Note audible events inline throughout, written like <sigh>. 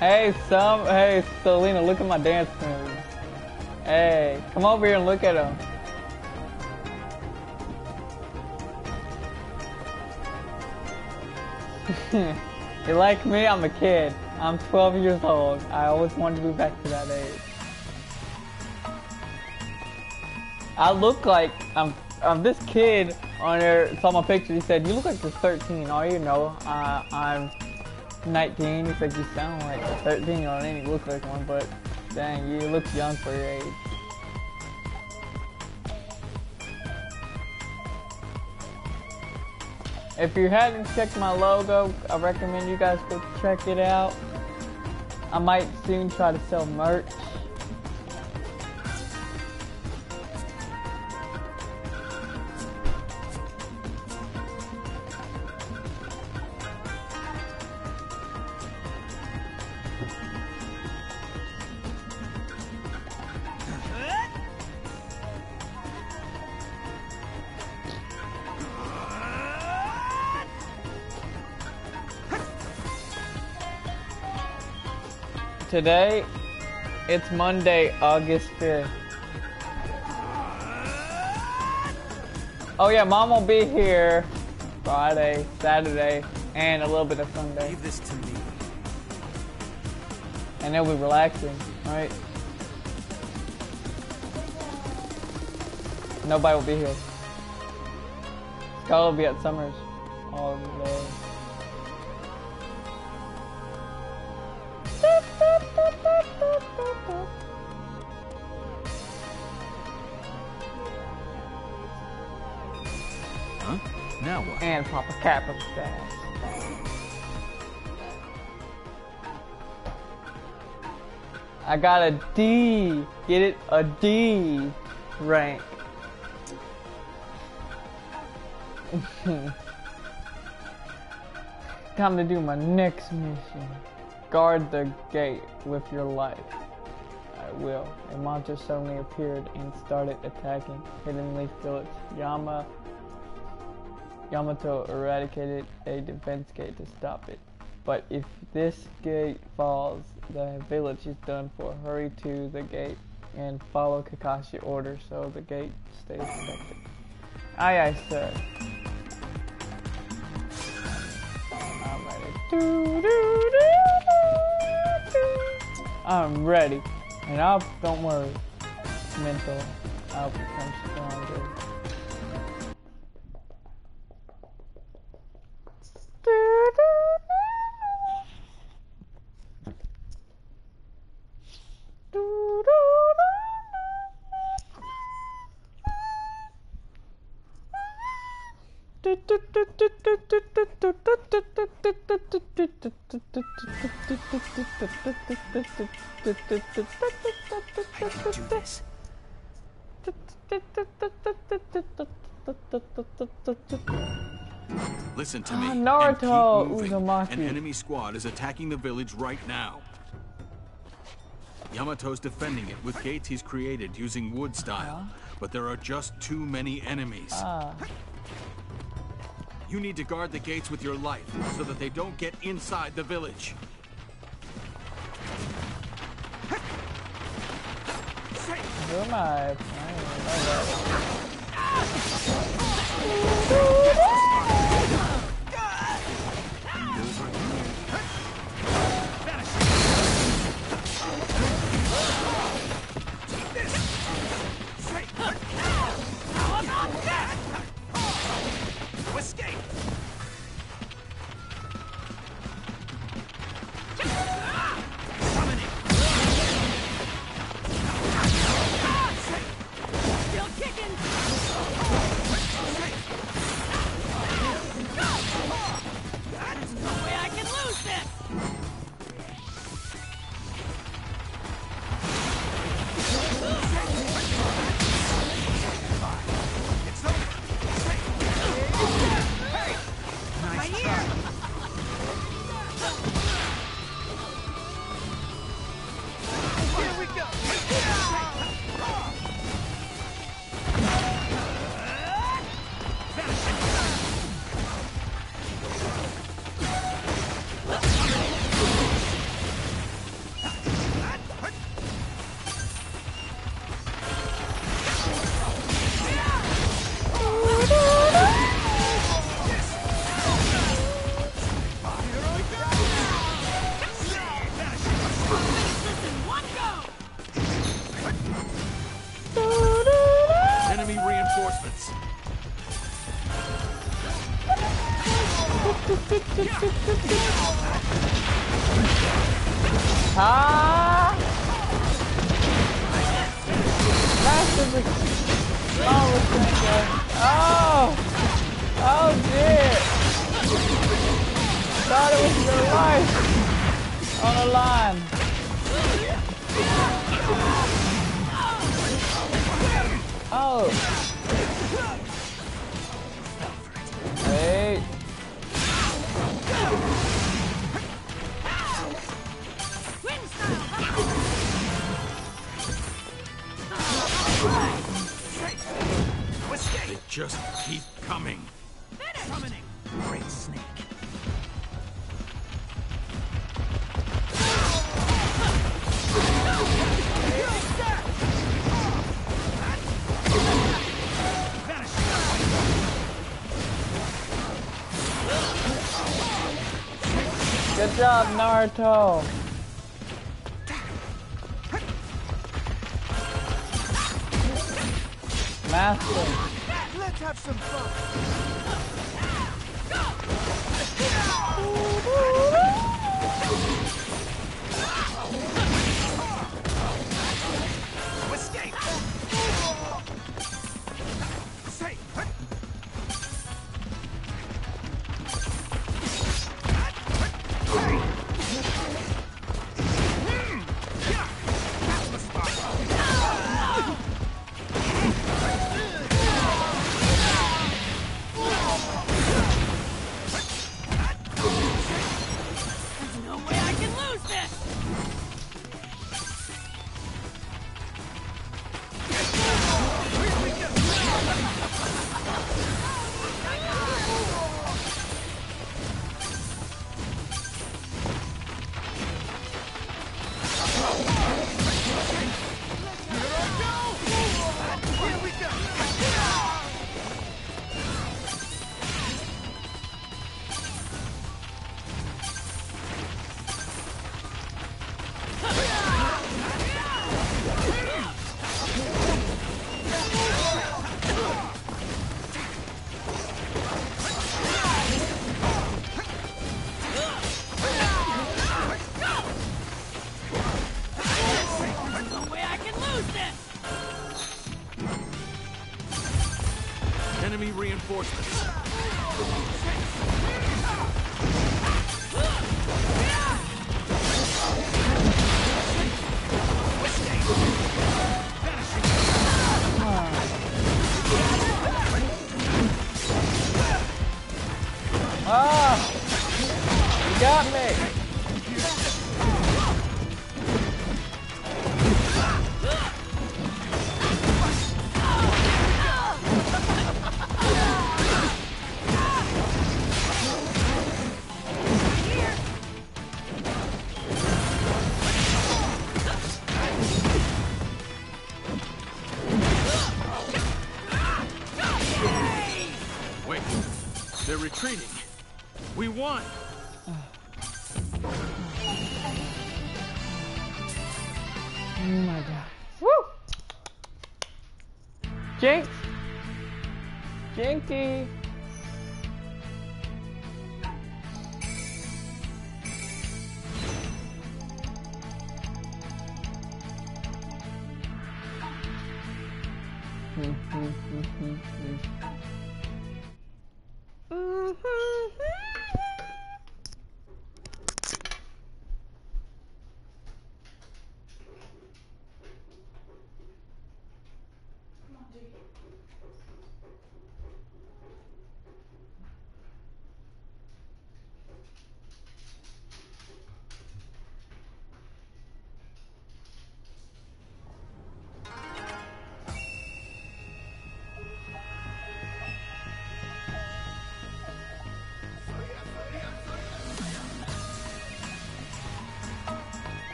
Hey, some, hey, Selena, look at my dance moves. Hey, come over here and look at them. <laughs> you like me? I'm a kid. I'm 12 years old. I always wanted to be back to that age. I look like I'm, I'm this kid on there saw my picture. He said, "You look like you're 13." All you know, uh, I'm 19. He said, "You sound like a 13 year old, and you look like one." But dang, you look young for your age. If you haven't checked my logo, I recommend you guys go check it out. I might soon try to sell merch. Today, it's Monday, August 5th. Oh yeah, mom will be here Friday, Saturday, and a little bit of Sunday. Leave this to me. And it'll be relaxing, right? Nobody will be here. Scarlet will be at Summers all day. Kappa fast. I got a D. Get it? A D rank. <laughs> Time to do my next mission. Guard the gate with your life. I will. A monster suddenly appeared and started attacking Hidden Leaf Village. Yama Yamato eradicated a defense gate to stop it. But if this gate falls, the village is done for. Hurry to the gate and follow Kakashi orders so the gate stays protected. Aye aye sir. I'm ready. Doo, doo, doo, doo. I'm ready. And I'll, don't worry, mental, I'll become stronger. Listen to me. Ah, Naruto. Uzumaki. An enemy squad is attacking the village right now. Yamato's defending it with gates he's created using wood style, but there are just too many enemies. Ah, You need to guard the gates with your life so that they don't get inside the village. who am I? I job, Naruto!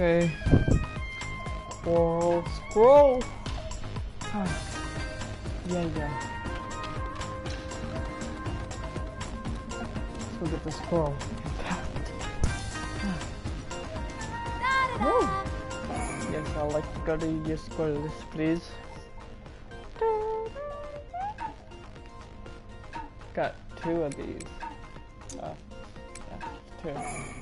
Okay. World scroll. Ah. Yeah, yeah. Let's go get the. Woo. Yes, I'd like to go to your squirrels, please. Got two of these. Oh, yeah, two.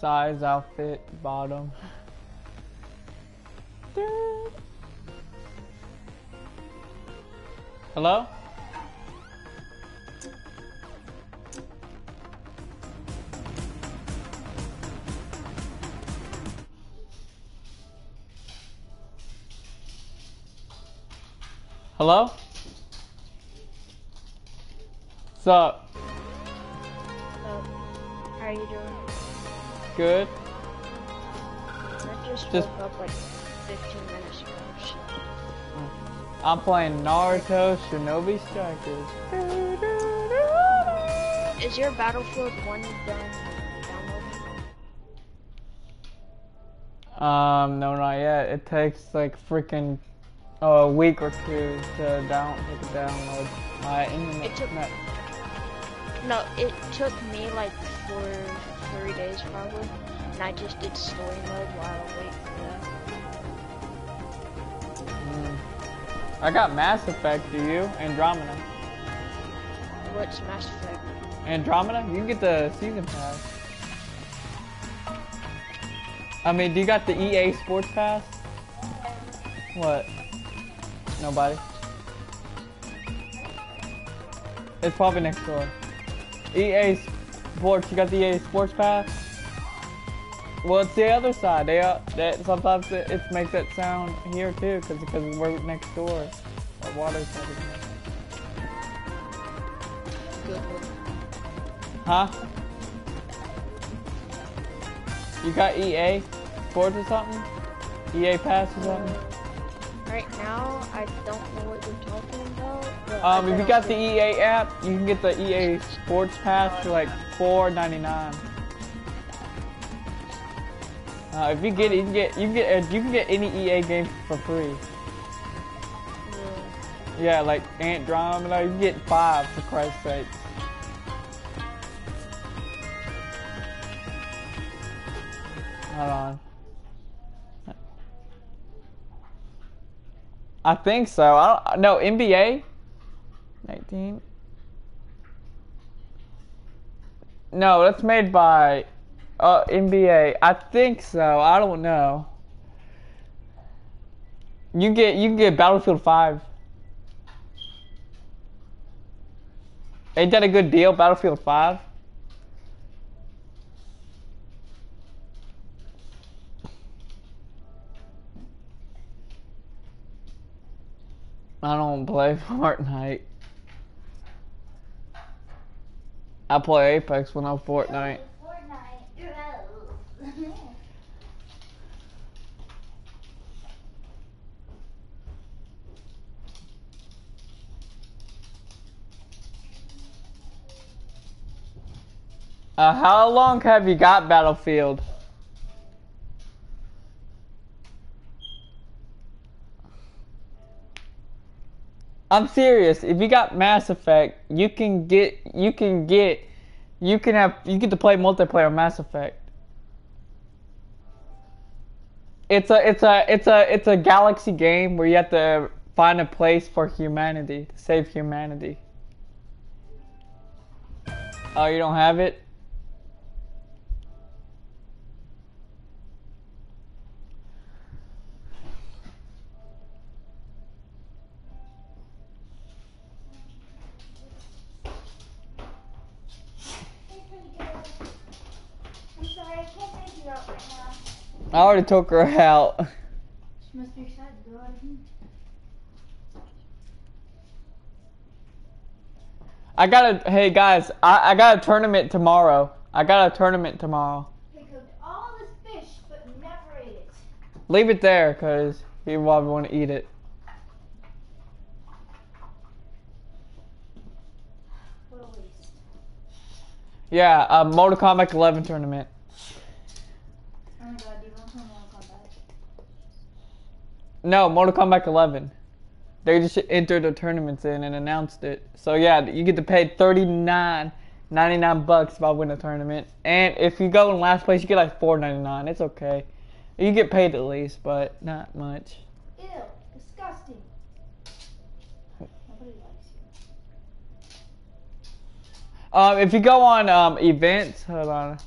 Size, outfit, bottom. Hello? Hello? What's up? So, how are you doing? Good? I just, just woke up like 15 minutes ago. I'm playing Naruto Shinobi Strikers. Is your Battlefield 1 done downloading? Um, no, not yet. It takes like freaking oh, a week or two to down a download. My internet. It took- No, it took me like for three days probably, and I just did story mode while I wait for that. mm. I got Mass Effect. Do you? Andromeda. What's Mass Effect? Andromeda. You can get the season pass. I mean, do you got the EA Sports Pass? What? Nobody. It's probably next door. EA Sports, you got the EA Sports Pass? Well, it's the other side. They uh, that sometimes it, it makes that sound here too, because because we're next door. Our water's. Good. Huh? You got EA Sports or something? EA Pass or something? Right now, I don't know what you're talking about. Um, if you got the EA app, you can get the EA Sports Pass for like four ninety nine. Uh, if you get it, you can get you can get uh, you can get any EA game for free. see- Yeah, like Andromeda, you can get five for Christ's sake. Hold on. I think so. I no NBA. 19. No, that's made by uh, NBA. I think so. I don't know. You get you can get Battlefield 5. Ain't that a good deal, Battlefield 5? I don't play <laughs> Fortnite. I play Apex when I'm Fortnite. Uh, how long have you got Battlefield? I'm serious. If you got Mass Effect, you can get you can get you can have you get to play multiplayer Mass Effect. It's a it's a it's a it's a galaxy game where you have to find a place for humanity to save humanity. Oh, you don't have it? I already took her out. She must be excited to go out. I got a hey guys, I, I got a tournament tomorrow. I got a tournament tomorrow. They cooked all this fish, but never ate it. Leave it there, cause he probably want to eat it. What a waste. Yeah, uh, Mortal Kombat 11 tournament. Oh my god, do you want to play Mortal Kombat? No, Mortal Kombat 11. They just entered the tournaments in and announced it. So yeah, you get to pay 39 99 bucks if I win the tournament. And if you go in last place, you get like 4.99. It's okay. You get paid at least, but not much. Ew, disgusting. Nobody likes you. Um, if you go on um, events, hold on.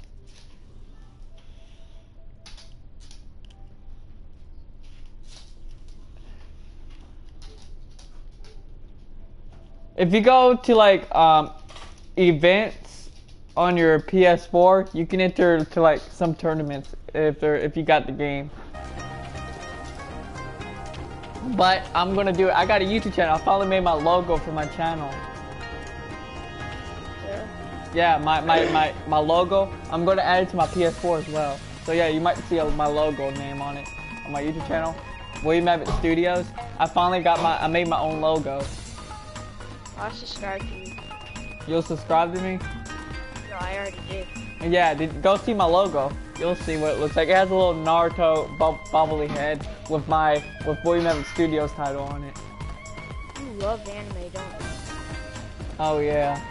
If you go to like um, events on your PS4, you can enter to like some tournaments if they're if you got the game. But I'm gonna do it. I got a YouTube channel. I finally made my logo for my channel. Yeah. Yeah, my, my, my, my logo. I'm going to add it to my PS4 as well. So yeah, you might see my logo name on it on my YouTube channel, William Abbott Studios. I finally got my, I made my own logo. I'll subscribe to you. You'll subscribe to me? No, I already did. Yeah, did, go see my logo. You'll see what it looks like. It has a little Naruto bu- bubbly head with my, with William Abbott Studios title on it. You love anime, don't you? Oh yeah.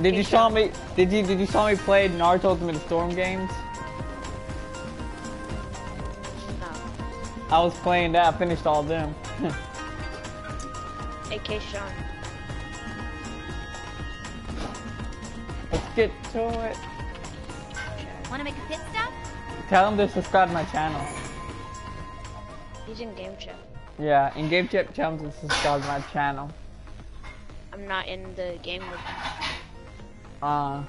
Did you saw me? Did you did you saw me play Naruto Ultimate Storm games? I was playing that. I finished all of them. AK Sean. Let's get to it. Want to make a pit stop? Tell them to subscribe to my channel. He's in game chat. Yeah, in Game Chat, tell them to subscribe to my channel. I'm not in the game with him. Uh,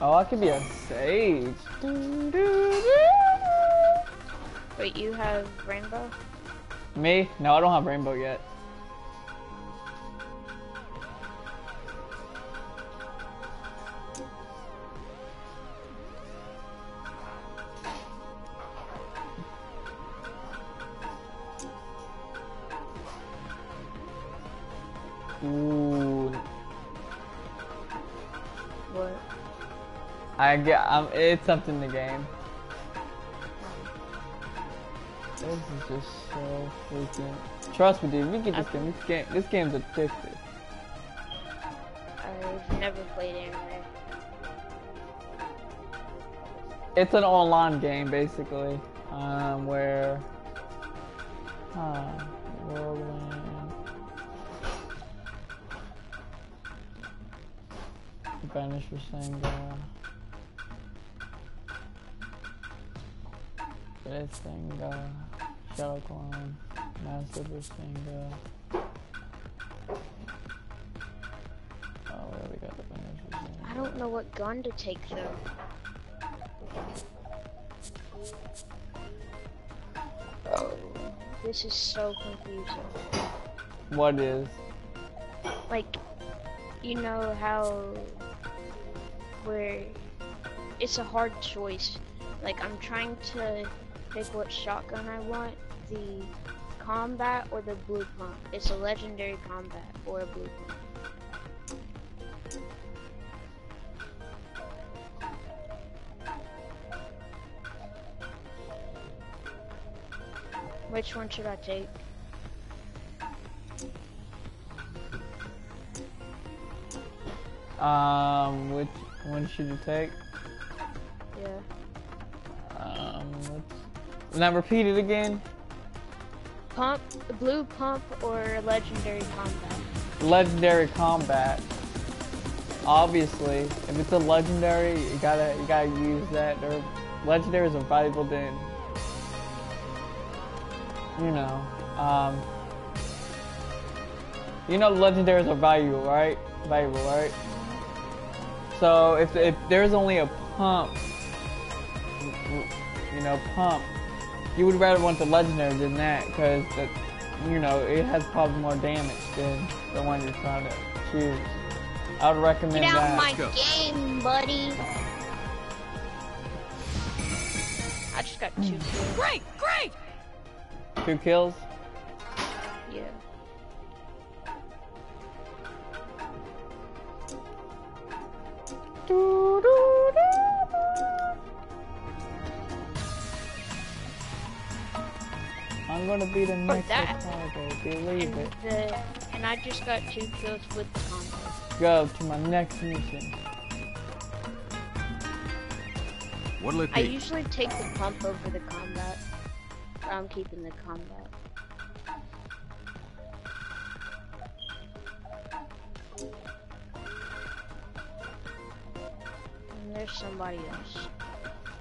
oh, I could be a sage. Wait, you have Rainbow? Me? No, I don't have rainbow yet. Ooh, What? I get. Um, it's something to the game. This is just so freaking. Trust me, dude. We get this game. This game. This game's addictive. I've never played anime. It's an online game, basically, um, where. Huh, Whirlwind. Banish Rasengan. Rasengan. Shadow uh, Clone. Master Rasengan. Uh, oh, where we got the I don't know what gun to take though. Oh, this is so confusing. What is? Like, you know how where it's a hard choice. Like, I'm trying to pick what shotgun I want, the combat or the blue pump. It's a legendary combat or a blue pump. Which one should I take? Um, which one should you take? Now repeat it again. Pump, blue pump or legendary combat? Legendary combat. Obviously, if it's a legendary, you gotta you gotta use that. Or legendaries are valuable then. You know, um, you know legendaries are valuable, right? Valuable, right? So if if there's only a pump, you know, pump, you would rather want the legendary than that because that, you know, it has probably more damage than the one you're trying to choose. I would recommend Get out that. of my game, buddy. I just got two kills. Mm. Great, great! Two kills. Yeah. I'm gonna be the next that. Chicago, believe And it. the and I just got two kills with the combo. Go to my next mission. What'll it I usually take the pump over the combat. I'm keeping the combat. And there's somebody else.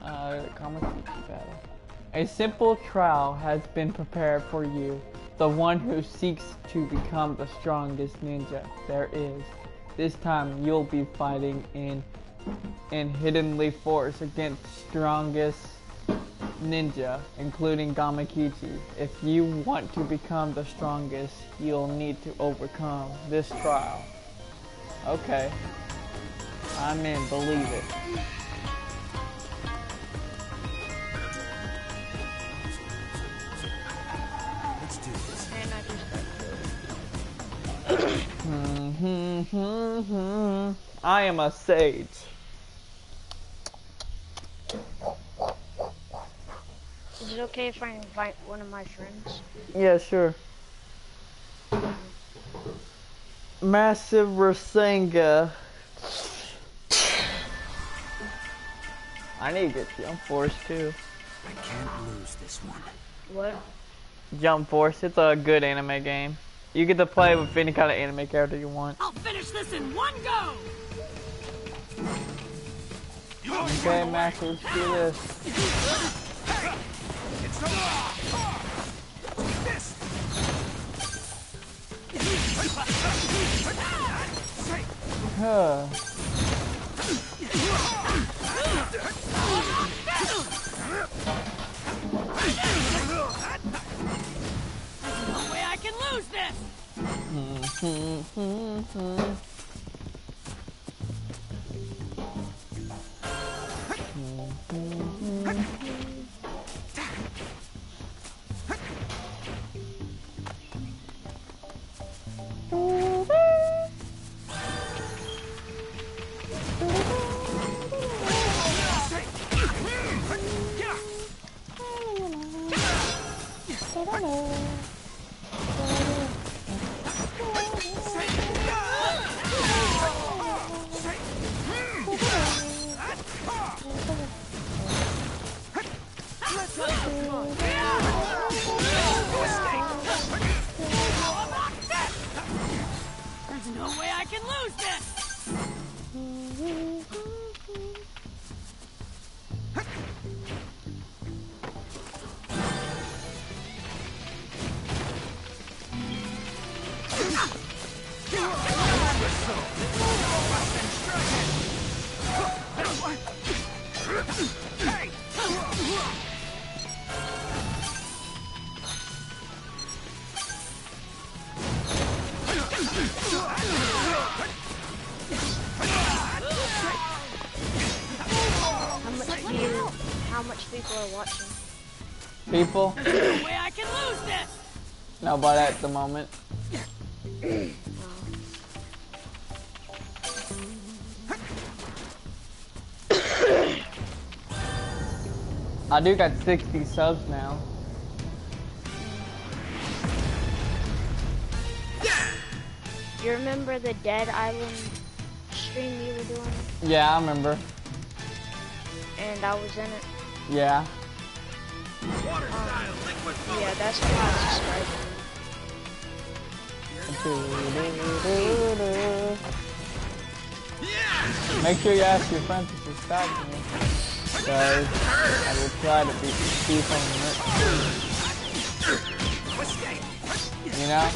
Uh, Gamakichi battle. A simple trial has been prepared for you, the one who seeks to become the strongest ninja there is. This time you'll be fighting in in Hiddenly Force against strongest ninja, including Gamakichi. If you want to become the strongest, you'll need to overcome this trial. Okay. I'm in, believe it. Killed. I am a sage. Is it okay if I invite one of my friends? Yeah, sure. Massive Rasengan. I need to get Jump Force too. I can't lose this one. What? Jump Force, it's a good anime game. You get to play with any kind of anime character you want. I'll finish this in one go! Okay, Max, let's do this. It's over. This. Huh. No way I can lose this! <laughs> <laughs> say. No way I can lose this! People? <laughs> No way I can lose this! Nobody at the moment. <coughs> I do got 60 subs now. You remember the Dead Island stream you were doing? Yeah, I remember. And I was in it. Yeah. Yeah, that's why I subscribed. Make sure you ask your friends to subscribe to me. Guys, I will try to be, do something, you know?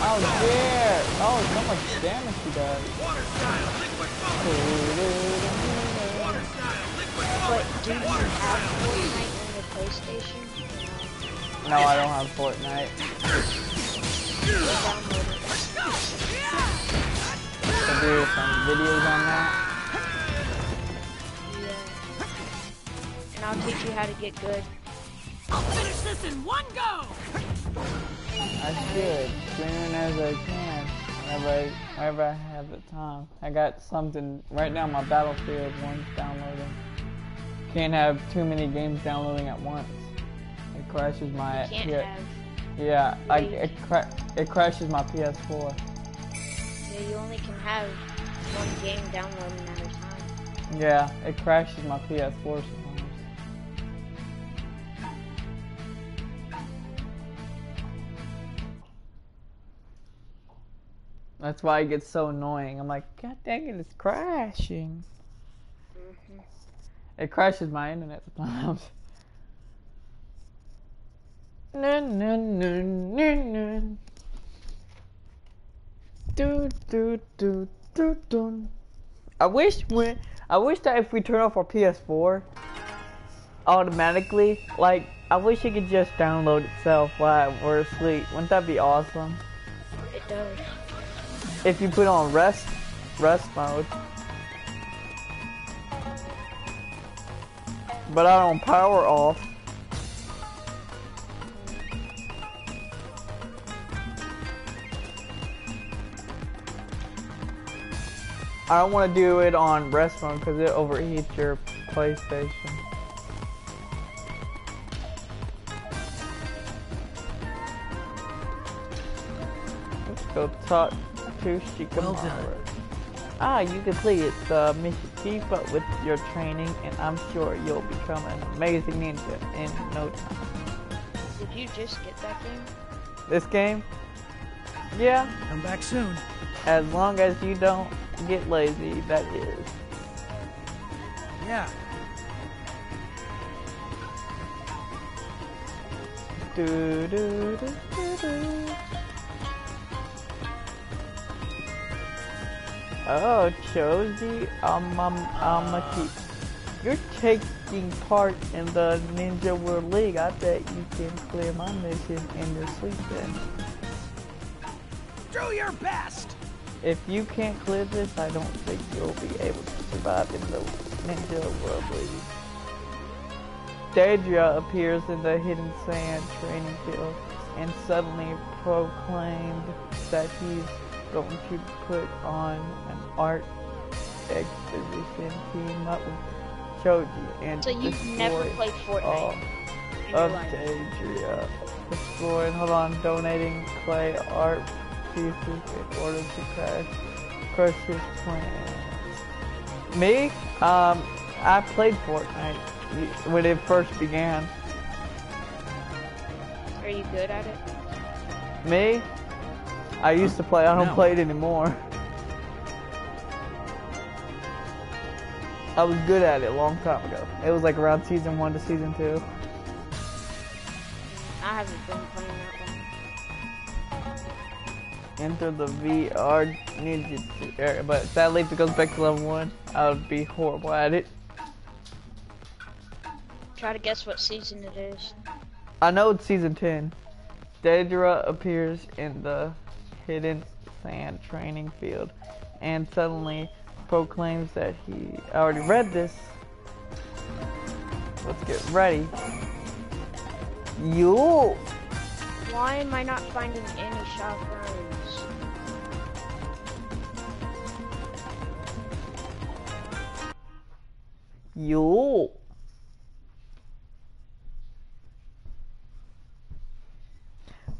Oh dear! Oh, so much damage he does. But do you have Fortnite in the PlayStation? No, I don't have Fortnite. To do some videos on that. Yeah. And I'll teach you how to get good. I'll finish this in one go! I should, soon as I can. Whenever I, whenever I have the time. I got something right now. My Battlefield one's downloading. Can't have too many games downloading at once. It crashes my. Can't P- have. yeah, I, it, cra- it crashes my PS4. Yeah, you only can have one game downloading at a time. Yeah, it crashes my PS4 sometimes. That's why it gets so annoying. I'm like, God dang it, it's crashing. Mhm. It crashes my internet sometimes. No, no, no, no, no. Do, do, do, do, do. I wish when I wish that if we turn off our PS4 automatically, like I wish it could just download itself while we're asleep. Wouldn't that be awesome? It does. If you put on rest rest mode. But I don't power off. I don't want to do it on rest mode because it overheats your PlayStation. Let's go talk to Shikamaru. Well done. Ah, you completed the mission. Keep up with your training, and I'm sure you'll become an amazing ninja in no time. Did you just get that game? This game? Yeah, Come back soon. as long as you don't get lazy, that is. Yeah. Do, do, do, do, do. Oh, Choji Amam Amaki. You're taking part in the Ninja World League. I bet you can clear my mission in your sleep then. Do your best! If you can't clear this, I don't think you'll be able to survive in the Ninja World League. Deidara appears in the Hidden Sand training field and suddenly proclaimed that he's going to put on an art exhibition team up with Choji and So you've never played Fortnite your of life. Deidara. Exploring, hold on, donating clay art pieces in order to crash, crush his plans. Me? Um, I played Fortnite when it first began. Are you good at it? Me? I used to play, I don't No. play it anymore. I was good at it a long time ago. It was like around season one to season two. I haven't been playing that long. enter the VR ninja area, but sadly if it goes back to level one, I would be horrible at it. Try to guess what season it is. I know it's season 10. Deidara appears in the hidden sand training field and suddenly proclaims that he already read this. Let's get ready. You Why am I not finding any chaperones? you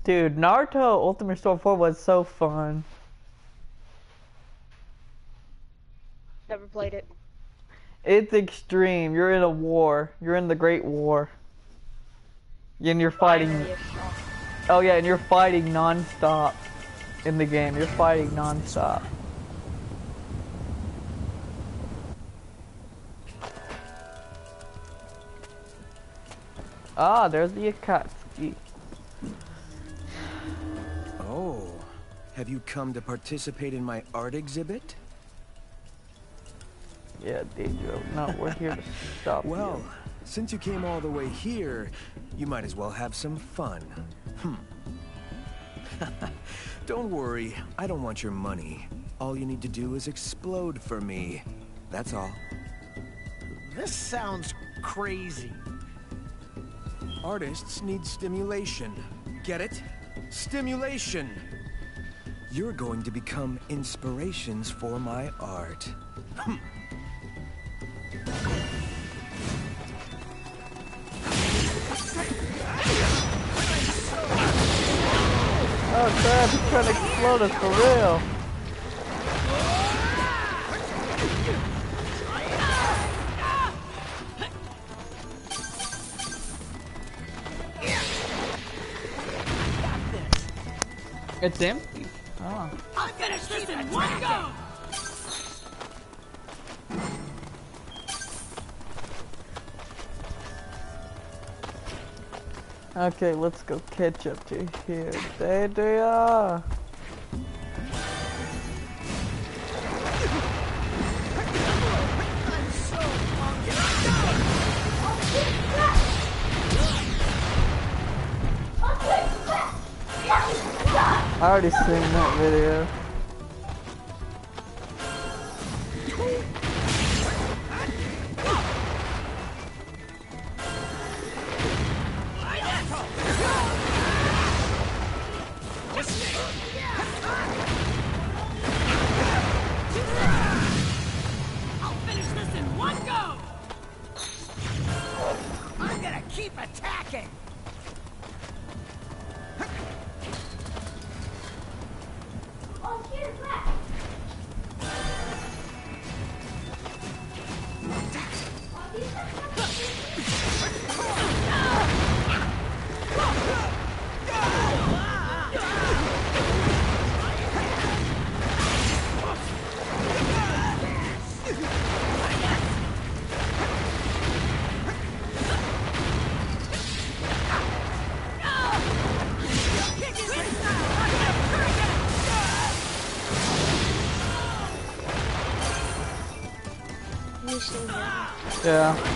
Dude, Naruto Ultimate Storm 4 was so fun. Never played it. It's extreme. You're in a war. You're in the Great War. And you're fighting. Finally a shop. Oh yeah, and you're fighting non-stop in the game. You're fighting non-stop. Ah, there's the Akatsuki. Have you come to participate in my art exhibit? Yeah, Deidara. No, we're here to <laughs> stop Well, you. since you came all the way here, you might as well have some fun. Hmm. <laughs> don't worry, I don't want your money. All you need to do is explode for me. That's all. This sounds crazy. Artists need stimulation. Get it? Stimulation! You're going to become inspirations for my art. Hmm. Oh crap, he's trying to explode us for real. It's empty. Oh. I'll finish this in one go! Okay, let's go catch up to here. There they are. I already seen that video. Yeah.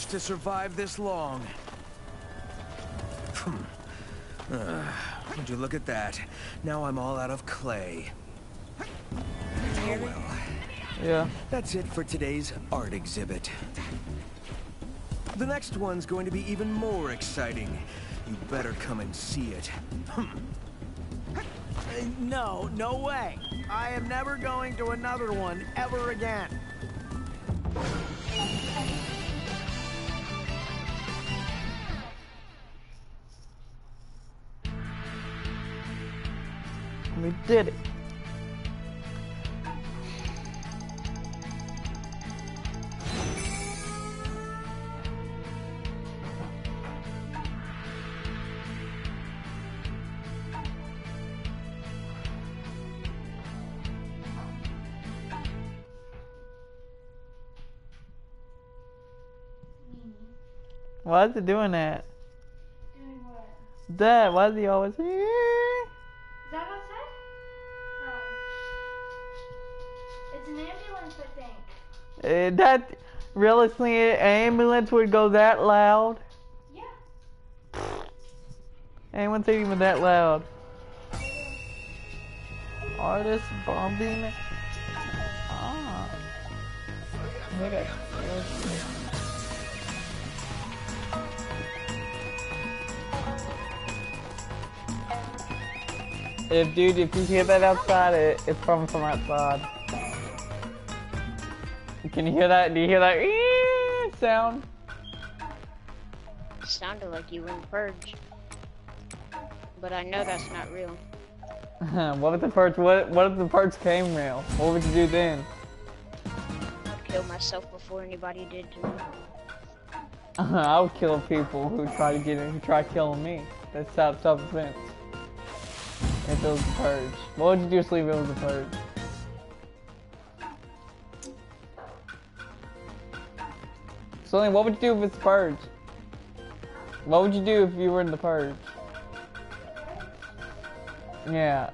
Managed to survive this long. Hmm. Uh, would you look at that? Now I'm all out of clay. Oh well. Yeah. That's it for today's art exhibit. The next one's going to be even more exciting. You better come and see it. Hmm. Uh, No, no way. I am never going to another one ever again. Did it. Why is it doing that? Doing what? Dad, why is he always Is Uh, that realistically, an ambulance would go that loud. Yeah. Anyone's even that loud. Artist bombing. Ah. Look at If dude, if you hear that outside, it, it's from from outside. Can you hear that? Do you hear that sound? Sounded like you were in Purge. But I know that's not real. <laughs> what if the purge? What what if the purge came real? What would you do then? I'd kill myself before anybody did to me. <laughs> I would kill people who try to get in, who try killing me. That's self self defense. If it was the purge, what would you do if it was the purge? Sonny, what would you do if it's purge? What would you do if you were in the purge? Yeah.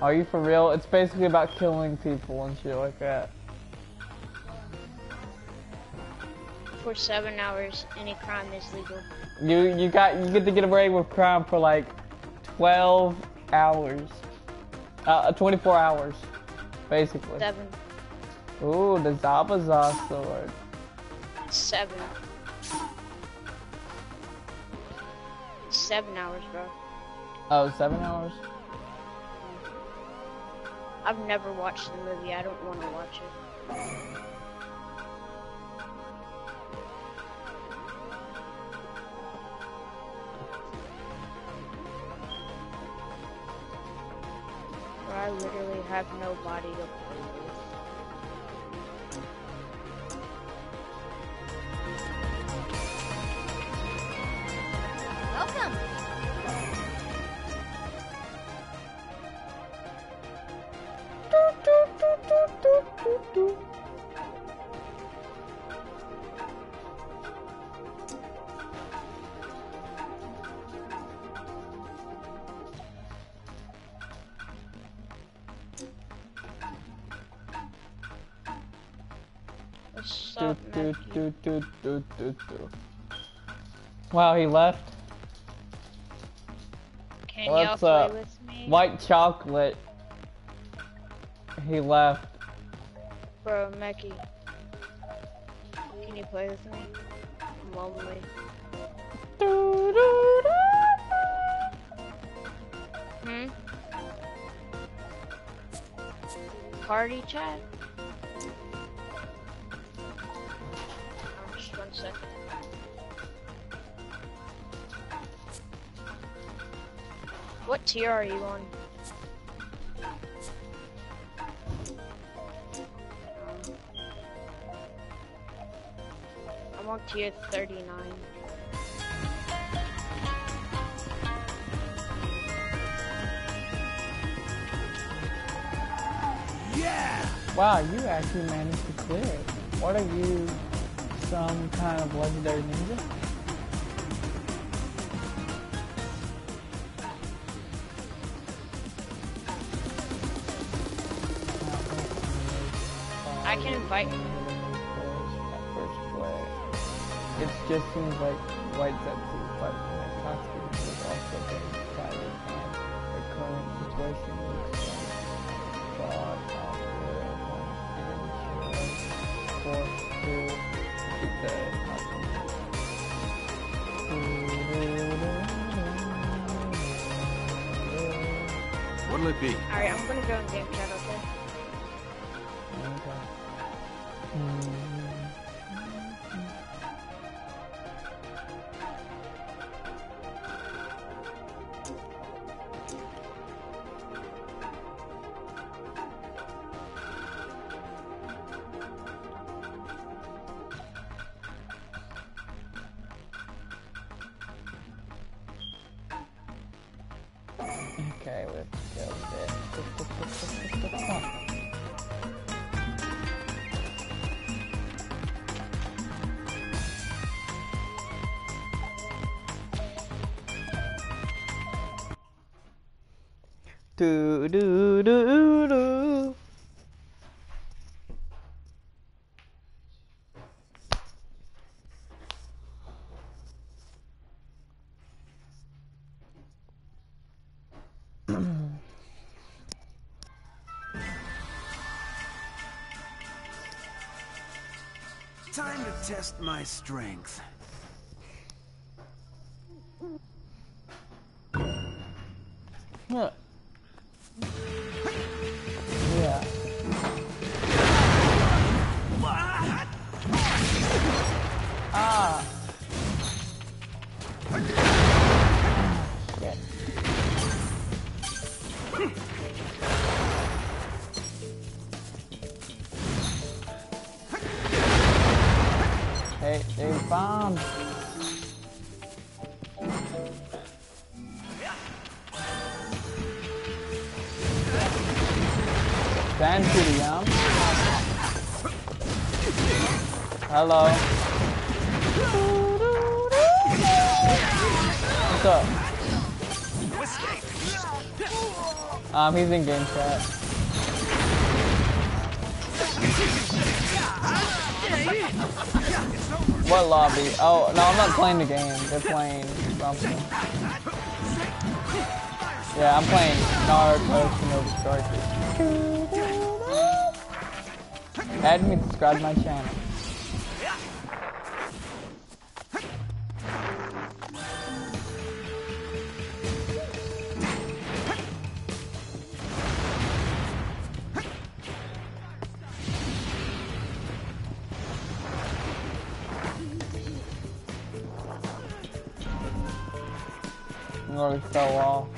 Are you for real? It's basically about killing people and shit like that. For seven hours, any crime is legal. You you got you get to get away with crime for like twelve hours, uh, twenty four hours, basically. Seven. Ooh, the Zabuza sword. Seven. Seven hours, bro. Oh, seven hours. I've never watched the movie. I don't want to watch it. I literally have no body to Welcome. Do, do, do, do, do. Wow, he left. Can y'all What's play up? with me? White chocolate. He left. Bro, Meki. Can you play with me? I'm lonely. Do, do, do. Hmm? Party chat? One second. What tier are you on? I'm on tier 39. Yeah! Wow, you actually managed to clear it. What are you, some kind of legendary ninja? I can invite it just seems like white Zetsu, but Katsuki is also very excited and the current situation looks Alright, I'm gonna go in game chat, test my strength. Hey, hey, bomb. Stand to the um. Hello. What's up? Um, he's in game chat. What lobby? Oh, no, I'm not playing the game. They're playing something. Yeah, I'm playing Naruto Shinobi Strikers. Add me, subscribe to my channel. I'm already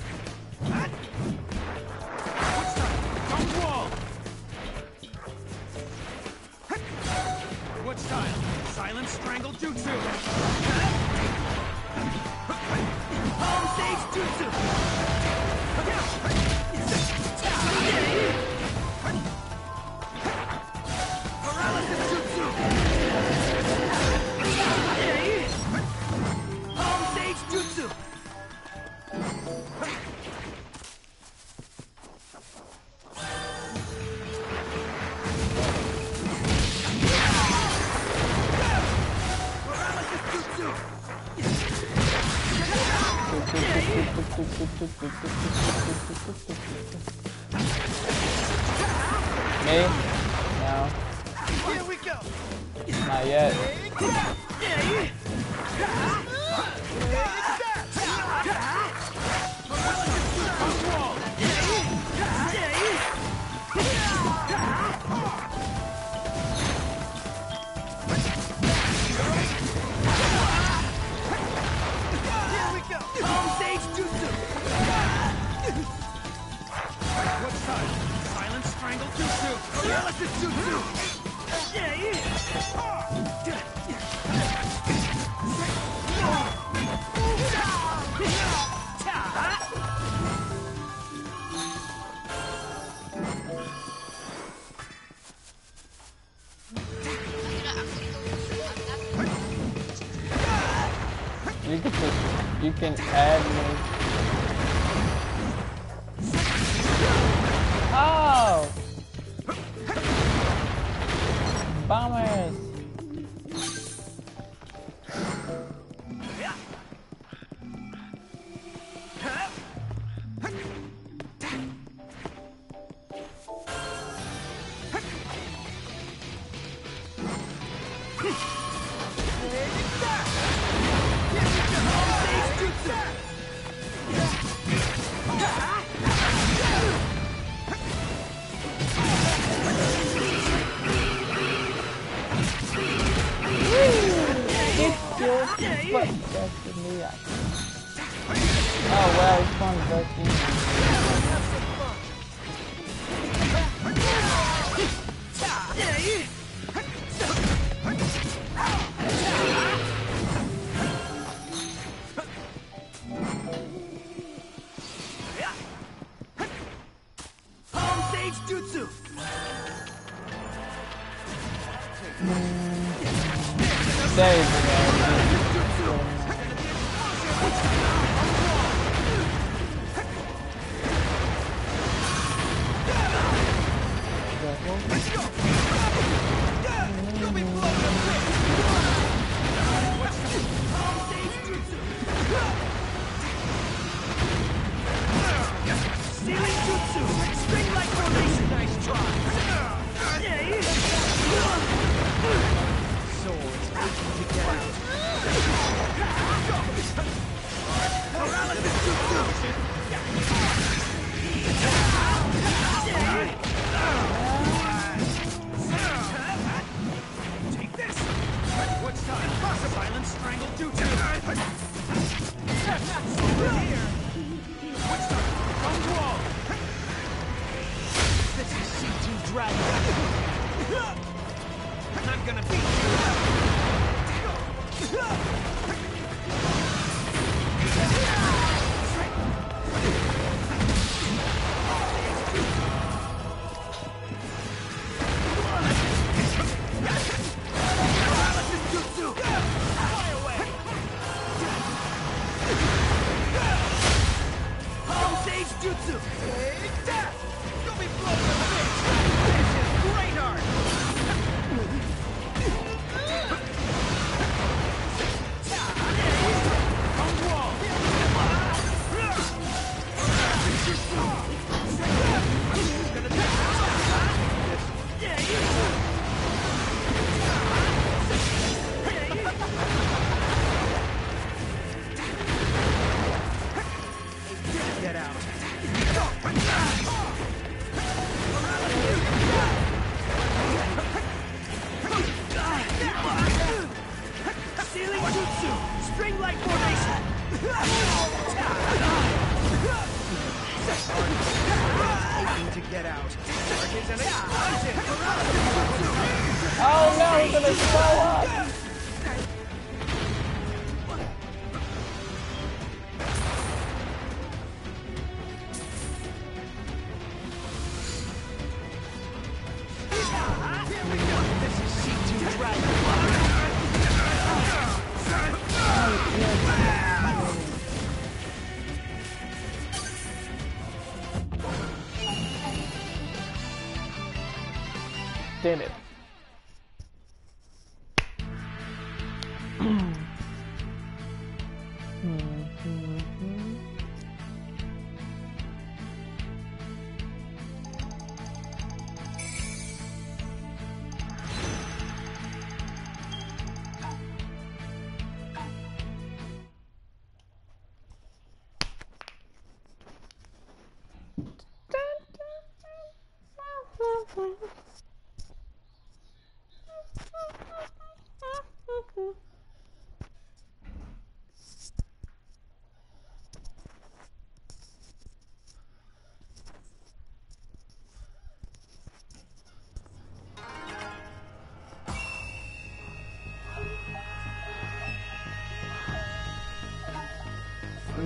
You can add me. Jutsu! Take Death. You'll be blown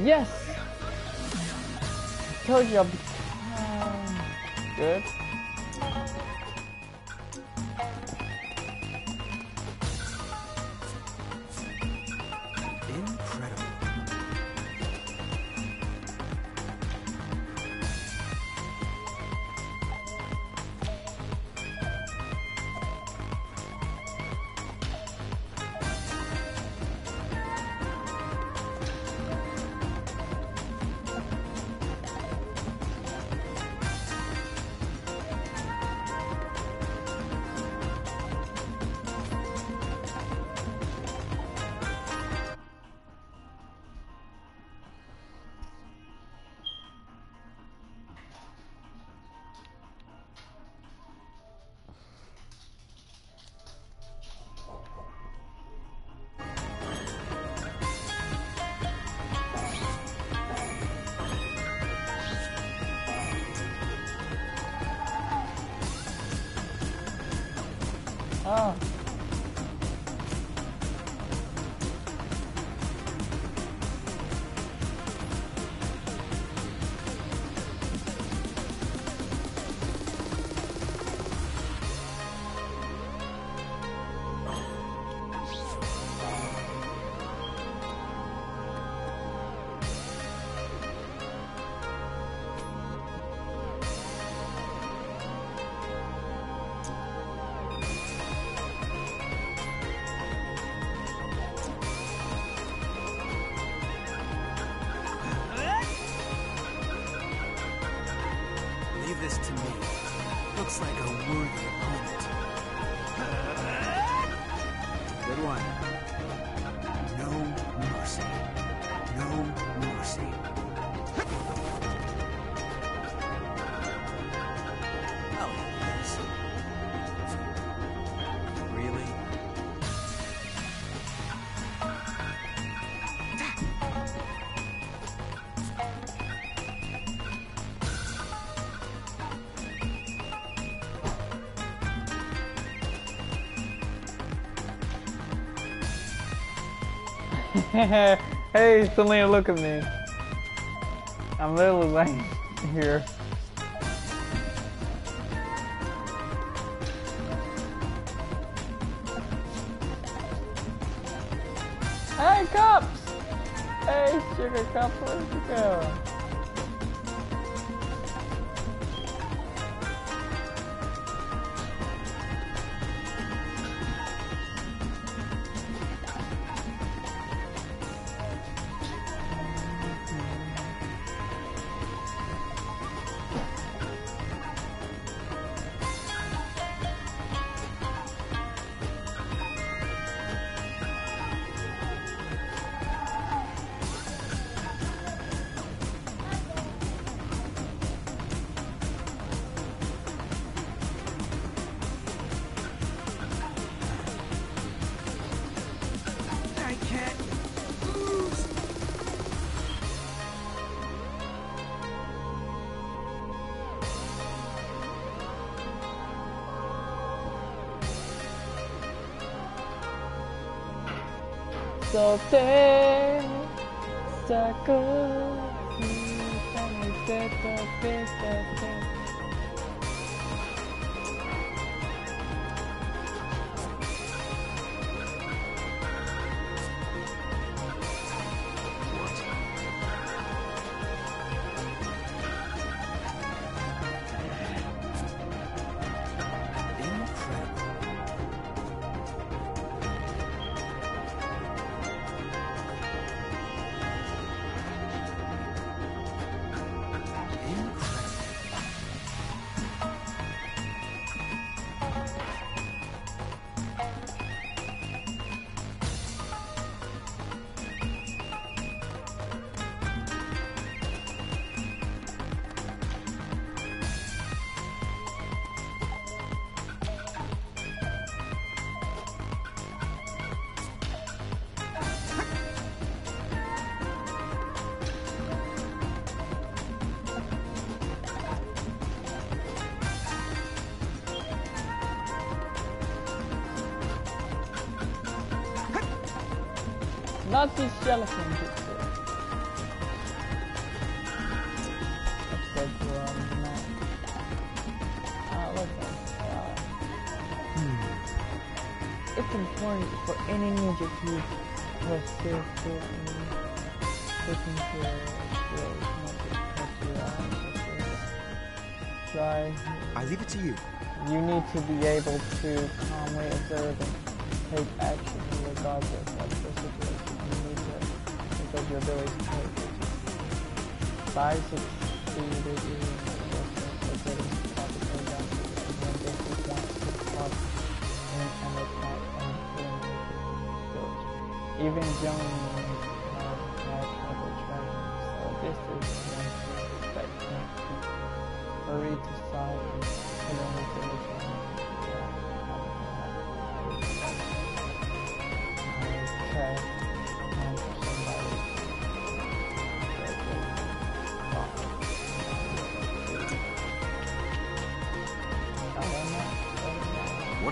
Yes! I Told you I'll be... Um, good. <laughs> hey, Selena, look at me. I'm literally laying here. そってじゃあこう見たてとても to be able to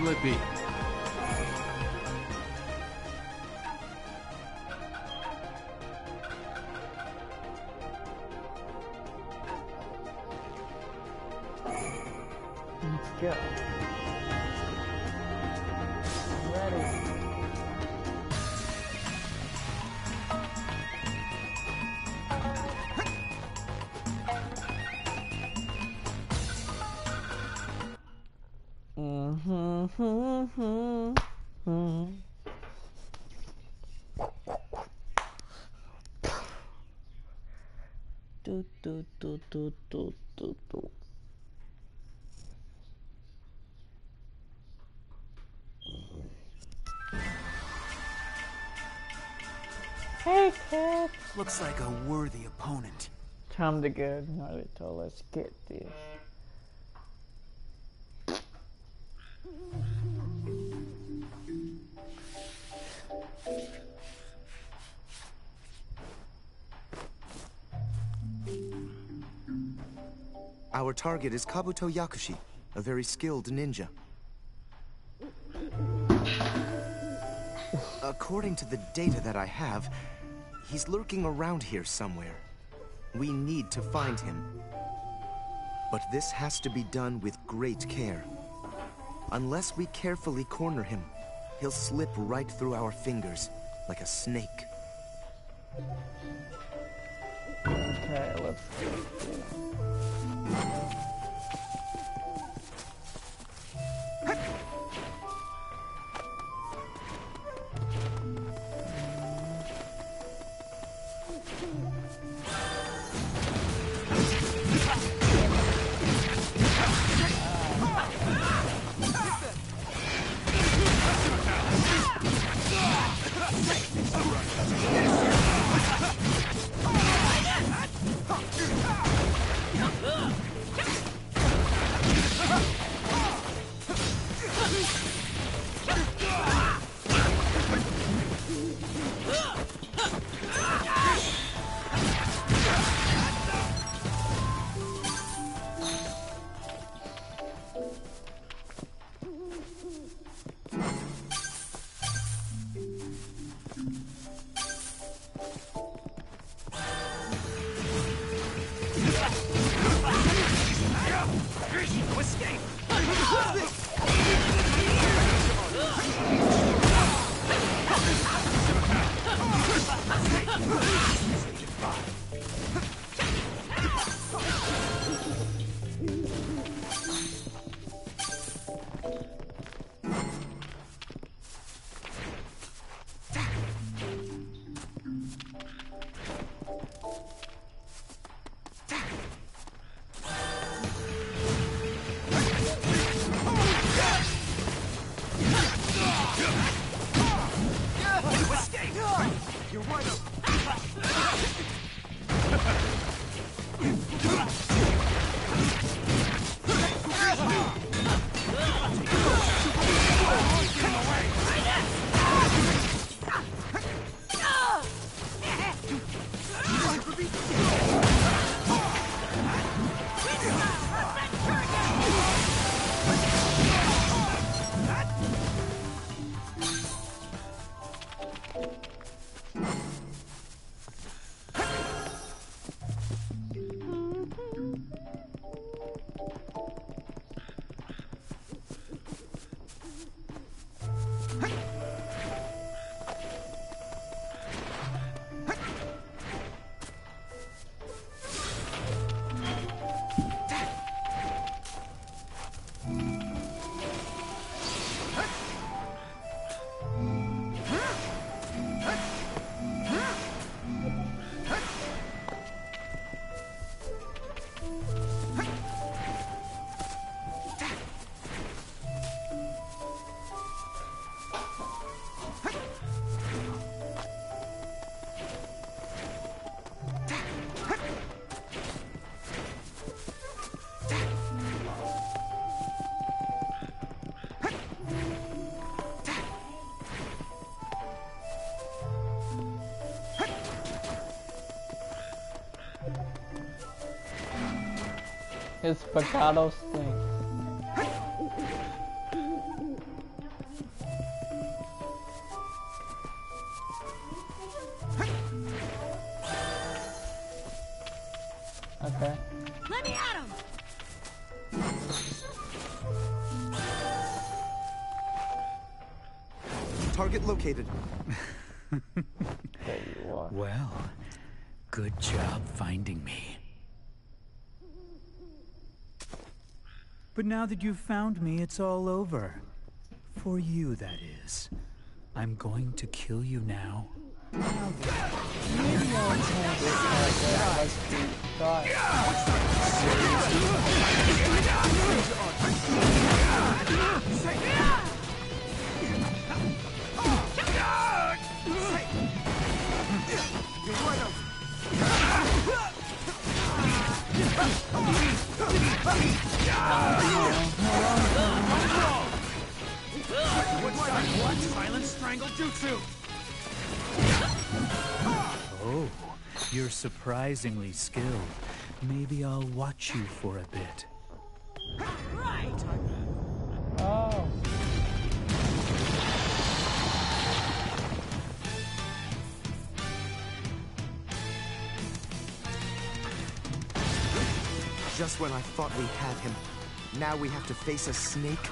will it be? Looks like a worthy opponent. Time to go, Naruto. Let's get this. Our target is Kabuto Yakushi, a very skilled ninja. According to the data that I have, he's lurking around here somewhere. We need to find him. But this has to be done with great care. Unless we carefully corner him, he'll slip right through our fingers, like a snake. Okay, let's get this. His spaghetto stink. Okay. Let me at him! Target located. There you are. Well, good job finding me. But now that you've found me, it's all over. For you, that is. I'm going to kill you now. You're. What? Silent strangle jutsu! Oh, you're surprisingly skilled. Maybe I'll watch you for a bit. Oh. When I thought we had him. Now we have to face a snake?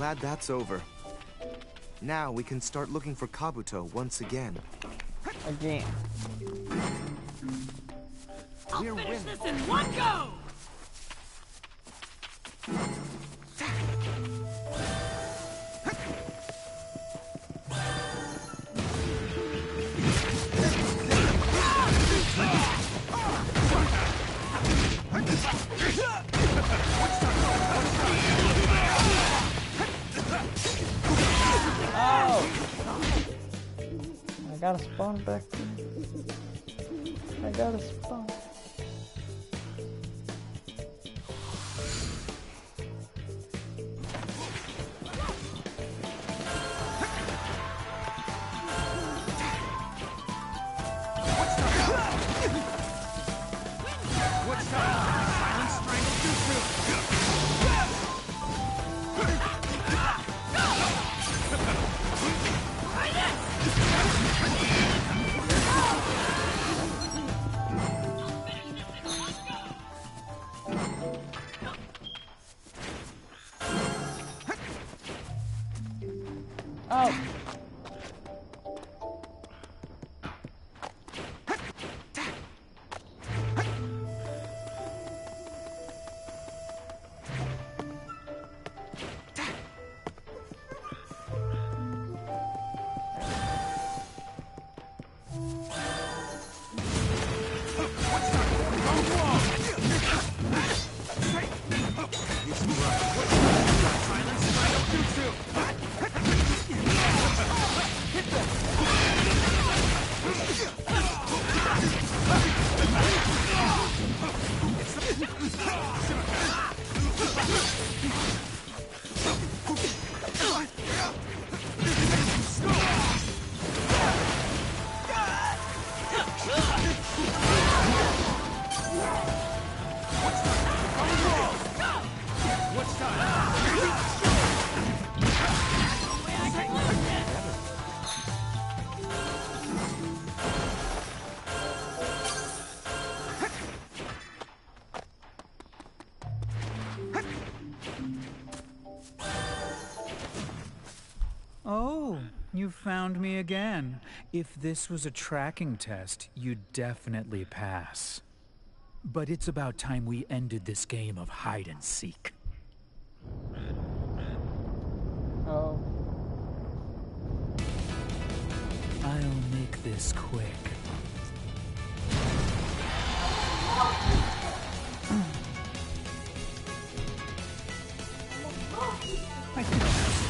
Glad that's over. Now we can start looking for Kabuto once again. Again. I'll We're finish winning. this in one go! A back. Oh! Found me again. If this was a tracking test, you'd definitely pass. But it's about time we ended this game of hide and seek. Oh. I'll make this quick. <clears throat> Strangle Jutsu!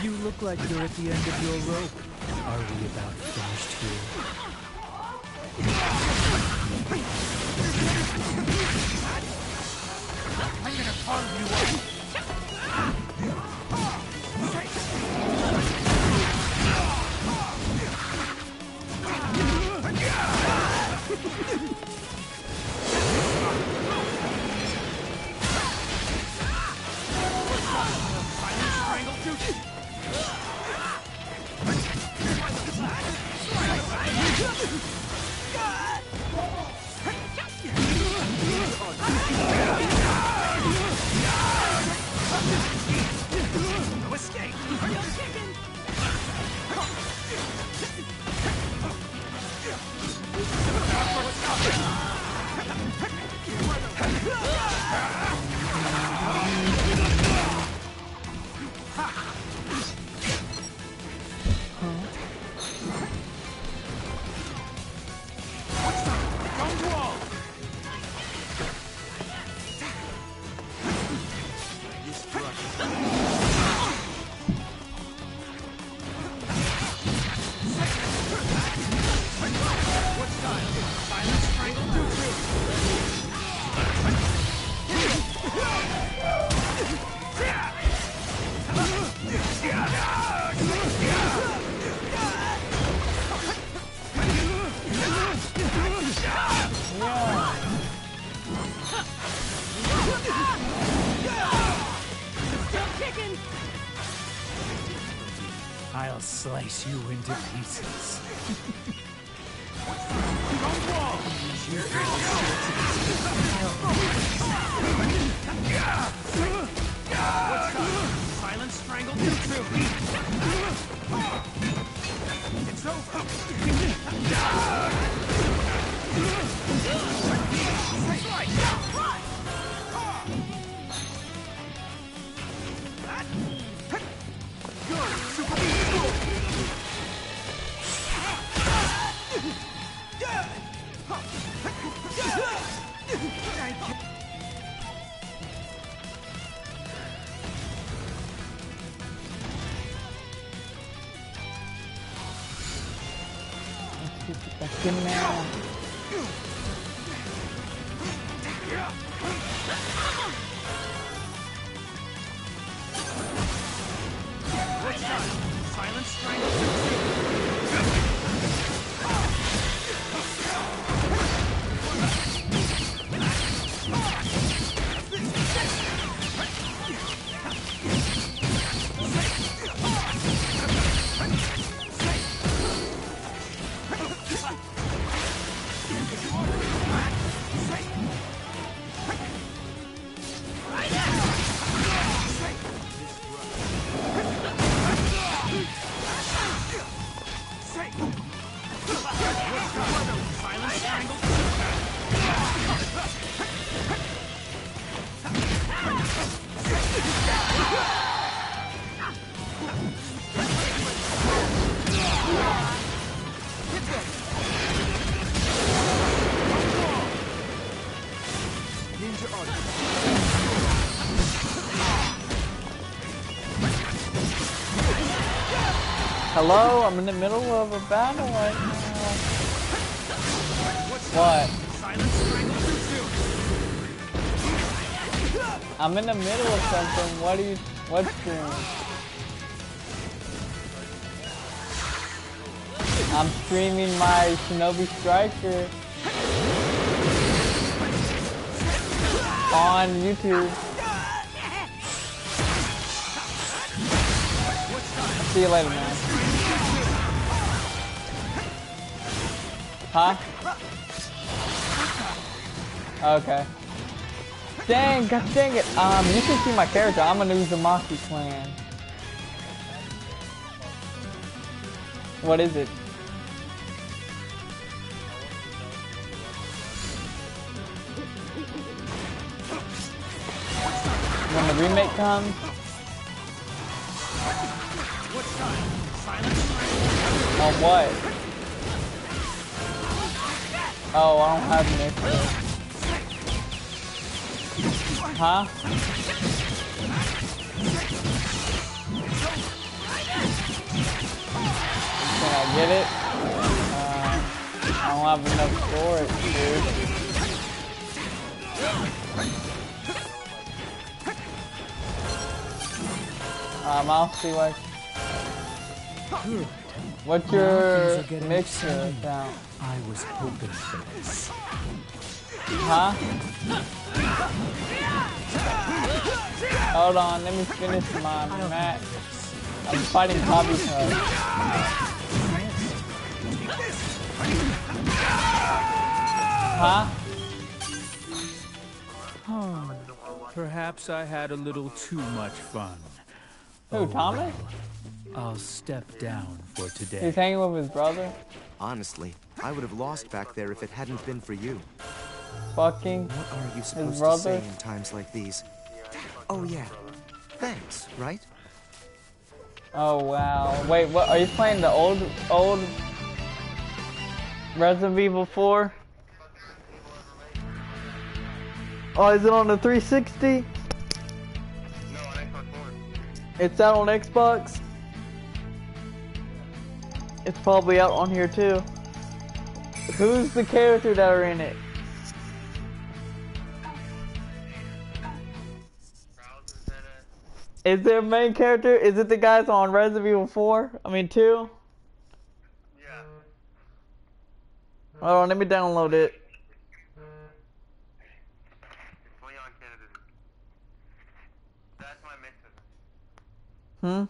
You look like you're at the end of your rope. Are we about finished here? I'll Hello, I'm in the middle of a battle right now. What? I'm in the middle of something. What are you? What's doing? I'm streaming my Shinobi Striker on YouTube. See you later, man. Huh? Okay. Dang, god dang it. Um, you can see my character. I'm an Uzumaki clan. What is it? When the remake comes? On what? Oh, I don't have Mixer. Huh? Can I get it? Uh, I don't have enough storage, dude. Um, I'll see what. What's your things are getting mixer account? I was hoping for this. Huh? Hold on, let me finish my match. I'm fighting Bobby Cub. Huh? Hmm, perhaps I had a little too much fun. Who, oh, Thomas? I'll step down for today. He's hanging with his brother? Honestly, I would have lost back there if it hadn't been for you. Fucking What are you supposed to say in times like these? Oh yeah, thanks, right? Oh wow. Wait, what are you playing the old old Resident Evil 4? Oh, is it on the 360? It's out on Xbox? It's probably out on here too. Who's the character that are in it? Is there a main character? Is it the guys on Resident Evil 4? I mean 2? Yeah. Hold on, let me download it. Hmm?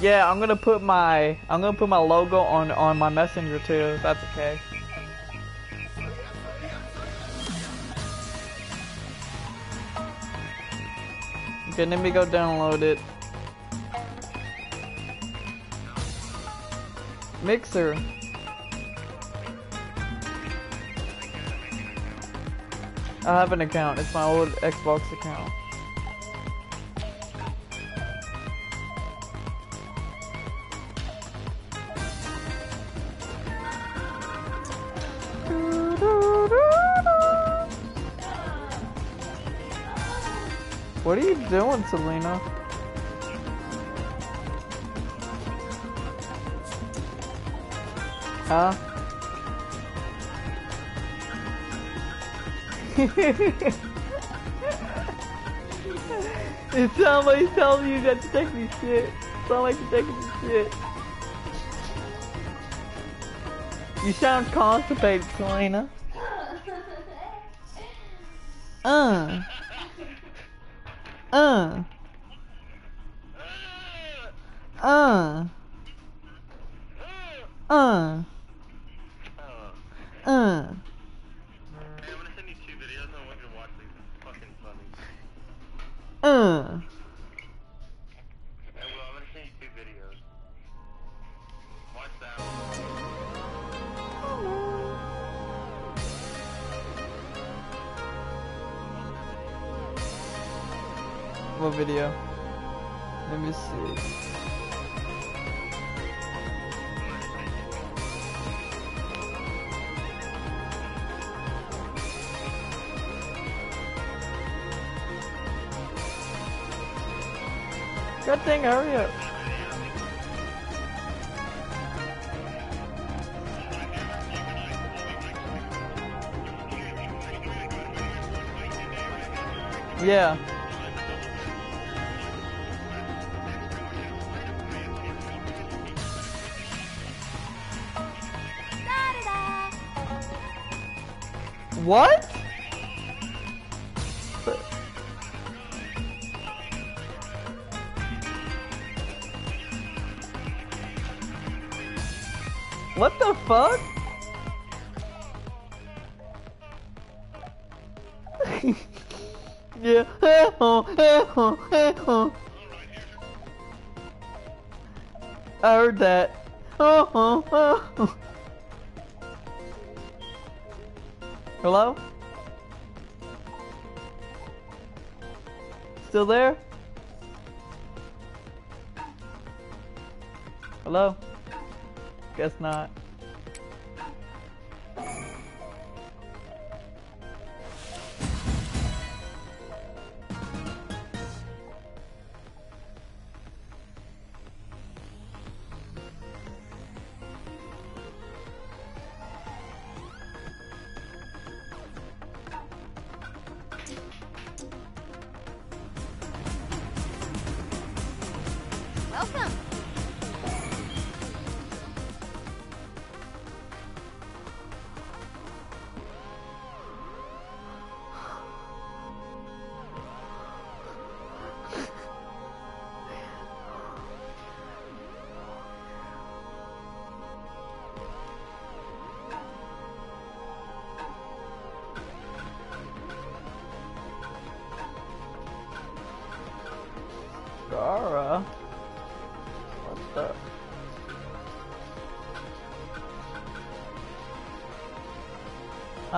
Yeah, I'm gonna put my I'm gonna put my logo on on my messenger too, if that's okay. Okay, let me go download it. Mixer. I have an account. It's my old Xbox account. What are you doing, Selena? Huh? <laughs> it sounds like telling you that to take me shit. Sound like you're taking me shit. You sound constipated, Selena. Uh. Uh. Uh. Uh. Uh. video. Let me see. Good thing, hurry up. Yeah. What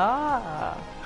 Ah.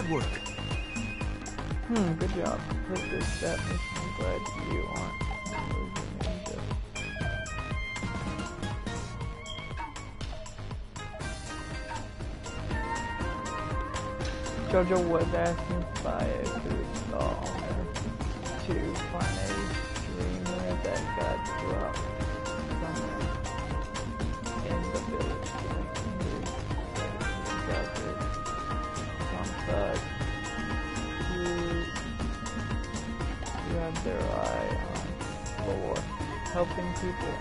Good work. Hmm, good job. This that mission. I'm glad you aren't. Jojo was asking to find a streamer that got dropped eye on helping people,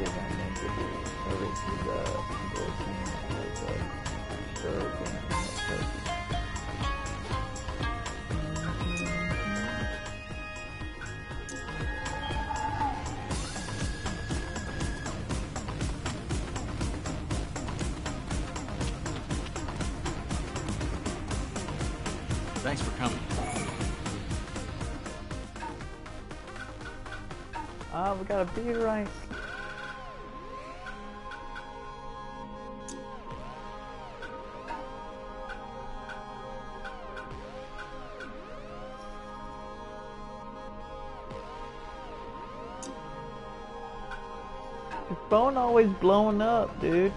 isn't meant to be. Is a endorsement of the disturbing purpose. Got a. Your phone always blowing up, dude.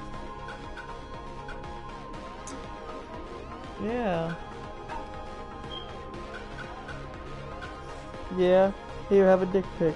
Yeah. Yeah. Here, have a dick pic.